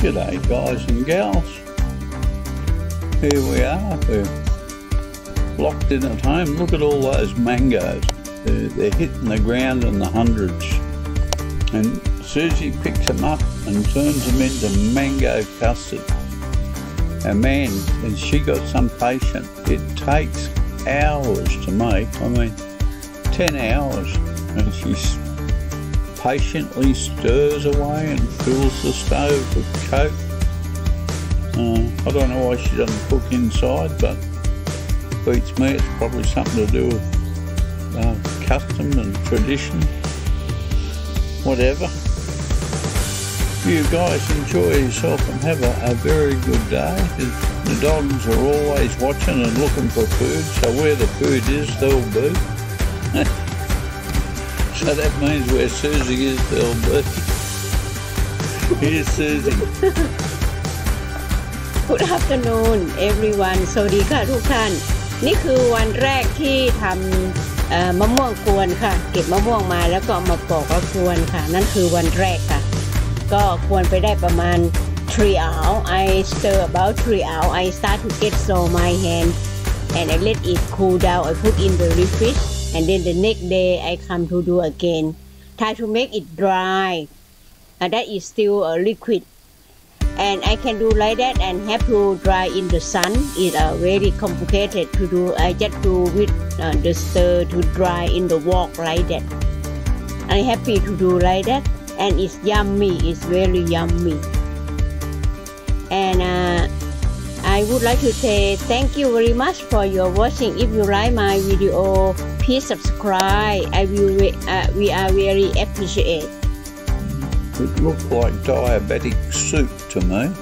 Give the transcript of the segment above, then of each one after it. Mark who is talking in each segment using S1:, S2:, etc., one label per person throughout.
S1: G'day guys and gals. Here we are, we're locked in at home. Look at all those mangoes. They're, they're hitting the ground in the hundreds. And Susi picks them up and turns them into mango custard. And man, and she got some patience. It takes hours to make. I mean, 10 hours. And she's patiently stirs away and fills the stove with coke. Uh, I don't know why she doesn't cook inside, but beats me. It's probably something to do with uh, custom and tradition. Whatever. You guys enjoy yourself and have a, a very good day. The dogs are always watching and looking for food, so where the food is, they'll be. So that means where Susie is, they'll be. Here's Susie.
S2: Good afternoon everyone สวัสดีค่ะทุกท่าน นี่คือวันแรกที่ทำมะม่วงกวนค่ะ เก็บมะม่วงมาแล้วก็มาปอกแล้วกวนค่ะ นั่นคือวันแรกค่ะ ก็กวนไปได้ประมาณ3 hours I stir about 3 hours I start to get so my hand and I let it cool down I put in the refrigerator and then the next day I come to do again. Try to make it dry. And that is still a liquid. And I can do like that and have to dry in the sun. It's uh, very complicated to do. I just do with uh, the stir to dry in the wok like that. I'm happy to do like that. And it's yummy. It's very yummy. And uh, I would like to say thank you very much for your watching. If you like my video please subscribe. I will uh, we are very appreciate.
S1: It looked like diabetic soup to me.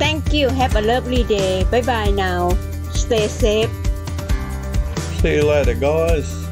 S2: thank you. Have a lovely day. Bye bye now. Stay safe.
S1: See you later, guys.